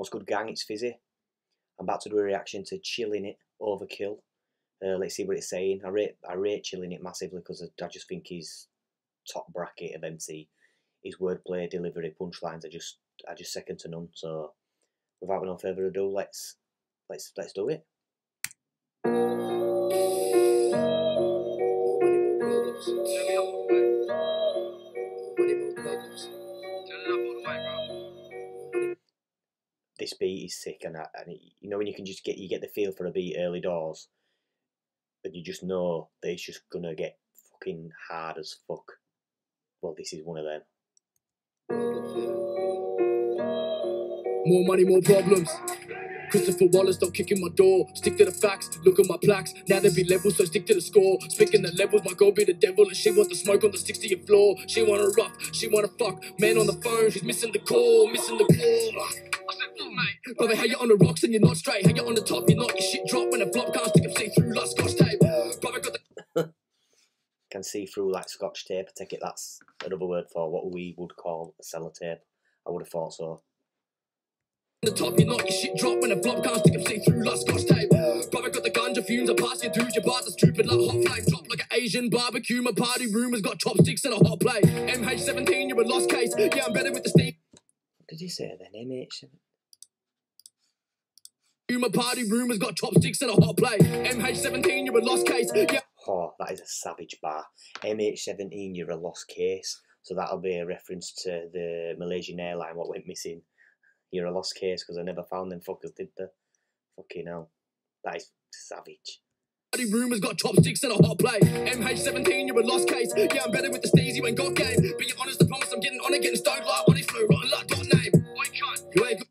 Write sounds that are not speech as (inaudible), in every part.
What's good, gang? It's Fizzy. I'm about to do a reaction to ChillinIt Overkill. Uh, let's see what it's saying. I rate I rate ChillinIt massively because I, I just think he's top bracket of MC. His wordplay, delivery, punchlines are just are just second to none. So, without no further ado, let's let's let's do it. This beat is sick, and, I, and it, you know when you can just get you get the feel for a beat early doors, and you just know that it's just gonna get fucking hard as fuck. Well, this is one of them. More money, more problems. Christopher Wallace, don't kick in my door. Stick to the facts, look at my plaques. Now there be levels, so stick to the score. Speaking the levels, my girl be the devil, and she wants the smoke on the 60th floor. She wanna rough, she wanna fuck. Man on the phone, she's missing the call, missing the call. Brother, how you on the rocks and you're not straight? How you on the top, you're not, your shit drop when a flop can't stick up see through like scotch tape. Brother, got the. (laughs) Can see through like scotch tape. I take it that's another word for what we would call a sellotape. I would have thought so. the top, you're not your shit drop when a flop can't stick up see through like scotch tape. Brother got the ganja fumes, I pass you through your bars are stupid like hot flame. Drop like an Asian barbecue, my party room has got chopsticks and a hot plate. MH17, you're a lost case. Yeah, I'm better with the steam. What did you say then? MH. My party room has got chopsticks and a hot plate. MH17, you're a lost case. Yeah. Oh, that is a savage bar. MH17, you're a lost case. So that'll be a reference to the Malaysian airline, what went missing. You're a lost case because I never found them fuckers, did the Fucking hell. That is savage. Party room has got chopsticks and a hot plate. MH17, you're a lost case. Yeah, I'm better with the steez, you ain't got game. Being honest, I promise I'm getting on it, getting stoned like on his flu, rotten like dot name. Oi, cunt, you ain't got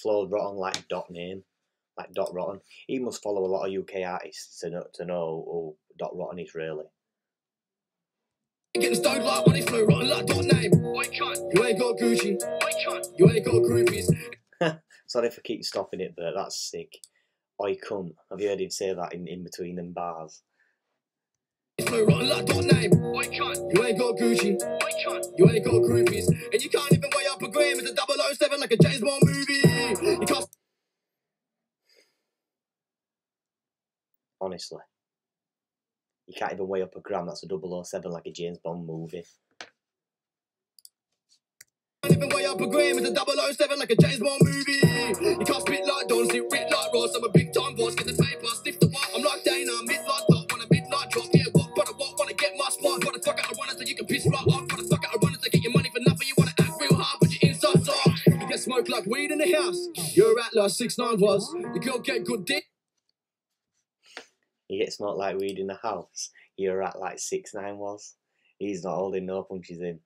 Flow rotten like dot name, like Dot Rotten. He must follow a lot of UK artists to know, to know who Dot Rotten is really. getting stoned like on his flu, rotten like dot name. You ain't got Gucci. You ain't got groupies. (laughs) Sorry for keep stopping it, but that's sick. Oi cunt. Have you heard him say that in, in between them bars? Flu, rotten like dot name. You ain't got Gucci. You ain't got groupies. And you can't even weigh up a gram. It's a 007 like a James Bond movie. You can't Honestly. You can't even weigh up a gram, that's a 007 like a James Bond movie. Even up a gram, a 007 like a James Bond movie. You can't spit like Don, writ like Ross. I'm a big time boss, get the paper, sniff the. I'm like Dana, midnight dot, want a midnight drop. Yeah, what, what, wanna get my spot. Fuck, so you can piss right off. Fuck, get your money for nothing. You wanna act real hard, but your insides off. You get like weed in the house. You're at like 6 9 was. You get good dick. Get smoked like weed in the house. You're at like six nine was. He's not holding no punches in.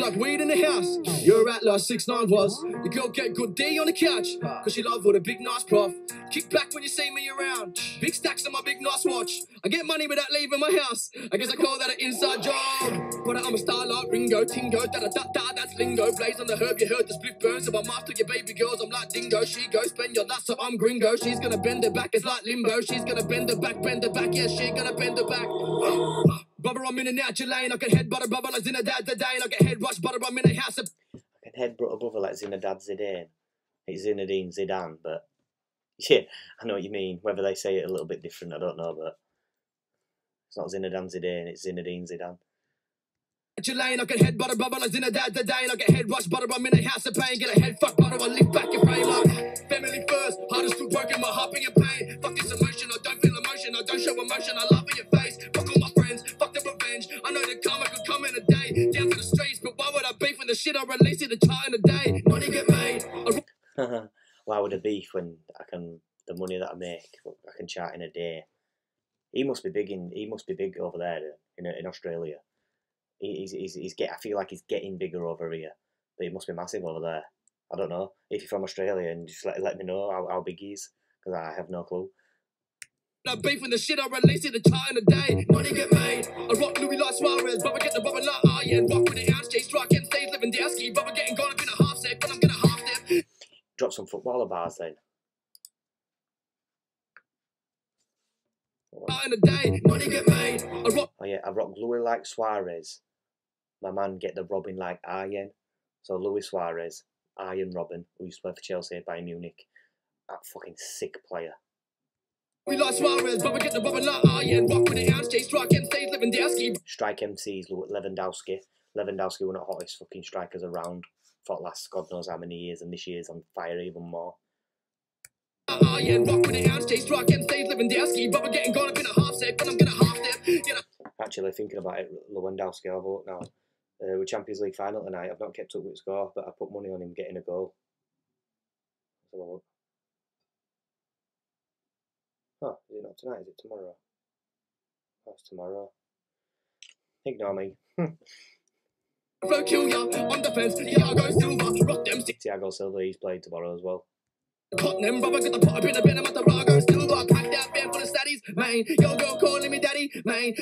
Like weed in the house, you're at last six nine was. You girl get good D on the couch, cause she love with a big nice prof. Kick back when you see me around. Big stacks on my big nice watch. I get money without leaving my house. I guess I call that an inside job. But I'm a star like Ringo, Tingo, da da da da, that's lingo. Blaze on the herb, you heard the split burns. So I'm after your baby girls, I'm like dingo. She goes, spend your last, so I'm gringo. She's gonna bend her back, it's like limbo. She's gonna bend her back, bend her back, yeah, she gonna bend her back. Brother, I'm in and out your lane. I can head butter, brother, like in a dad today. And I can head rush butter, I'm in a house. of- I can head brother brother like Zinedine Zidane. It's Zinedine Zidane, but (laughs) yeah, I know what you mean. Whether they say it a little bit different, I don't know, but it's not Zinedine Zidane, it's Zinedine Zidane. Your lane, I can head butter, brother, like in a dad today. And I can head rush butter, I'm in a house of pain. Get a head fuck butter, I lift back your frame like family first. Hardest still broken, my heart in pain. Fuck this emotion, I don't feel emotion, I don't show emotion, I laugh shit I release in the chart in a day? Money get made. I (laughs) Why would I beef when I can the money that I make I can chart in a day? He must be big in he must be big over there in in Australia. He, he's, he's he's get I feel like he's getting bigger over here, but he must be massive over there. I don't know if you're from Australia and just let let me know how, how big he is because I have no clue. I beef when the shit I release in the chart in a day. Money get made. I rock Louis like Suarez, brother get the rubber like. Rock with the ounce, J strike and stays living down ski. Brother getting gone up in a half set, but I'm gonna half step. Drop some footballer bars then. In a day. Money get made. I rock Oh yeah, I rock Louis like Suarez. My man get the Robin like Iron. So Louis Suarez, Arjen Robben, who used to play for Chelsea, Bayern Munich. That fucking sick player. We lost Suarez, but we get the rubber like iron. Rock with the ounce, Jay Strike, save Lewandowski. Strike MCs, Lewandowski. Lewandowski, one of the hottest fucking strikers around for the last God knows how many years, and this year's on fire even more. Iron, rock with the ounce, Jay Strike, and save Lewandowski. But we're getting gone up in a half step, but I'm gonna half step. You know, Actually, thinking about it, Lewandowski, I'll vote now. Uh, with Champions League final tonight, I've not kept up with the score, but I put money on him getting a goal. Let's have a look. Oh, is it not tonight? Is it tomorrow? That's tomorrow. Ignore me. (laughs) ya on defense. Thiago Silva, rock them. Thiago Silva, he's playing tomorrow as well. Tottenham, brother, get the pot up in the bin. I'm at the Rago Silva. Pack that band for the studies, man. Yo, girl calling me daddy, man.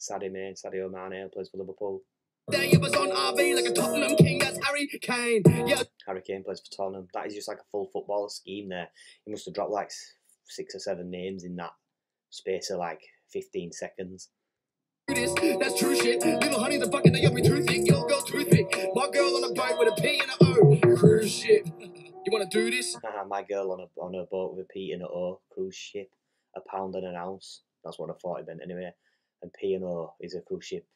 Sadio Mane, Sadio Mane plays for Liverpool. there, you was on RV like a Tottenham king. That's Harry Kane. Yeah, Harry Kane plays for Tottenham. That is just like a full football scheme there. He must have dropped like six or seven names in that space of like 15 seconds. This. That's true shit. Little honey, the bucket, now you'll be too thick. Your girl too thick. My girl on a boat with a P and a O. Cruise ship. (laughs) You wanna do this? My girl on a on a boat with a P and a O cruise ship, a pound and an ounce. That's what I thought it meant anyway. And P and O is a cruise ship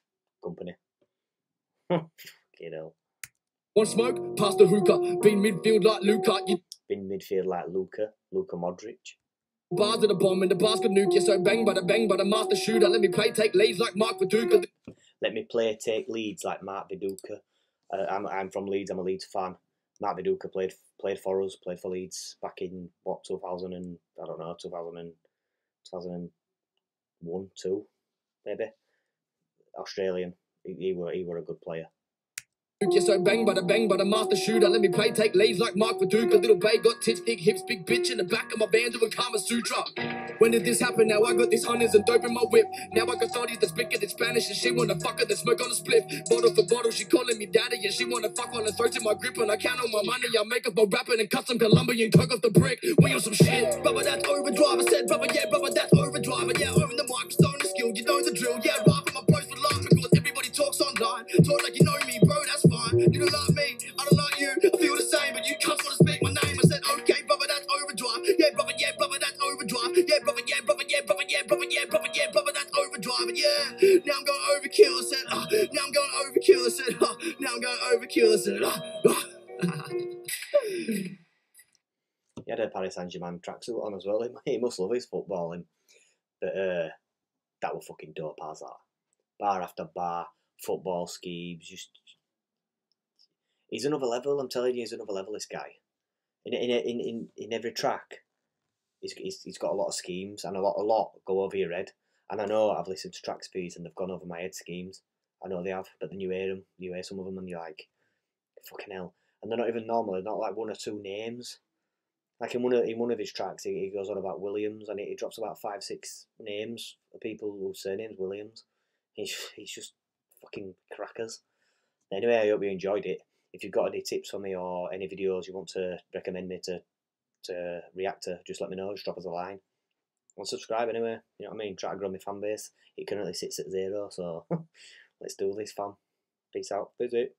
company. you know, One smoke, past the hookah. Been midfield like Luka. You been midfield like Luka, Luka Modric. Bars of the bomb in the basket nuke. You so bang by the bang by the master shooter. Let me play, take leads like Mark Viduka. Let me play, take leads like Mark Viduka. Uh, I'm I'm from Leeds. I'm a Leeds fan. Mark Viduka played played for us, played for Leeds back in what 2000 and I don't know 2000 and 2001, two, maybe. Australian. He, he were he were a good player. You so bang by the bang by the master shooter. Let me play, take leads like Mark Viduka. Little bae got tits, thick hips, big bitch in the back of my van doing Kama Sutra. When did this happen? Now I got these hundreds and dope in my whip. Now I got thotties that's bigger than Spanish and she wanna fuck her, then smoke on a split. Bottle for bottle, she calling me daddy and she wanna fuck on the throat to my grip. And I count on my money, I make up a rapping and cut some Colombian coke off the brick. We on some shit. Brother, that's overdrive. I said, brother, yeah, brother, that's overdrive. Brother, that's overdrive. Yeah, now I'm going overkill. I said, uh, now I'm going overkill. I said, uh, now I'm going overkill. I said, uh. He had a Paris Saint Germain tracksuit on as well. He, (laughs) he must love his footballing. But uh, that were fucking dope as that. Bar after bar, football schemes, just. He's another level, I'm telling you, he's another level, this guy. In, in, in, in, in every track, he's, he's, he's got a lot of schemes, and a lot, a lot go over your head. And I know I've listened to track speeds and they've gone over my head schemes. I know they have, but then you hear them, you hear some of them, and you're like, fucking hell. And they're not even normal, they're not like one or two names. Like in one of in one of his tracks, he, he goes on about Williams, and he, he drops about five, six names of people whose surnames Williams. He's he's just fucking crackers. Anyway, I hope you enjoyed it. If you've got any tips for me or any videos you want to recommend me to to react to, just let me know. Just drop us a line. And subscribe anyway. You know what I mean? Try to grow my fan base. It currently sits at zero, so (laughs) let's do this, fam. Peace out. Visit.